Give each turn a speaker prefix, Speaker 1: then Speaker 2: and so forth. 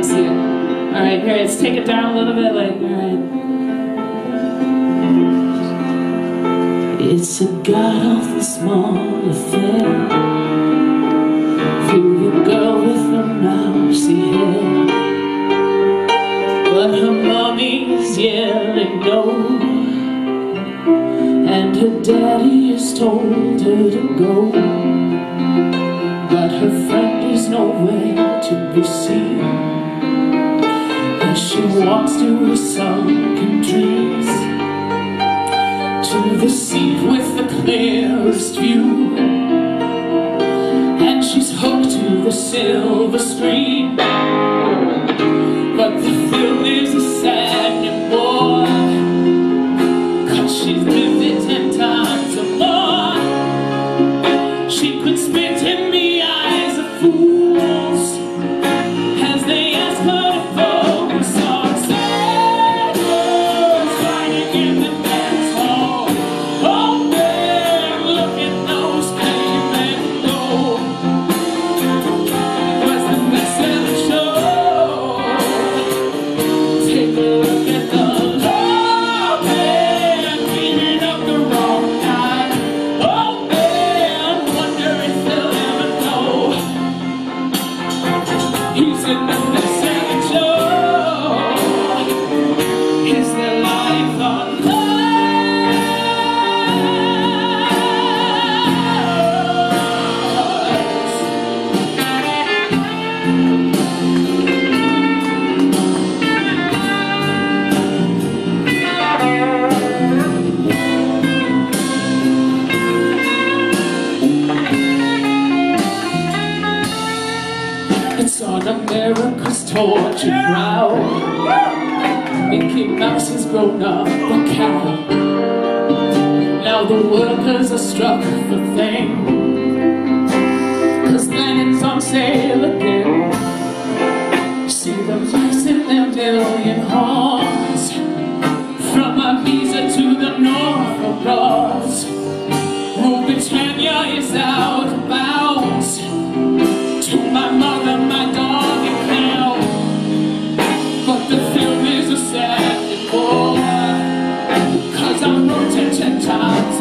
Speaker 1: see it. All right, here, let's take it down a little bit. Like, all right. It's a god awful small affair. Feel the girl with the mousy hair, but her mommy's yelling no, and her daddy has told her to go. But her friend is nowhere to be seen As she walks to the sunken trees To the seat with the clearest view. And she's hooked to the silver screen He's on America's tortured brow. Mickey Mouse has grown up a cow. Now the workers are struck for fame. Cause Lennon's on sale again. time.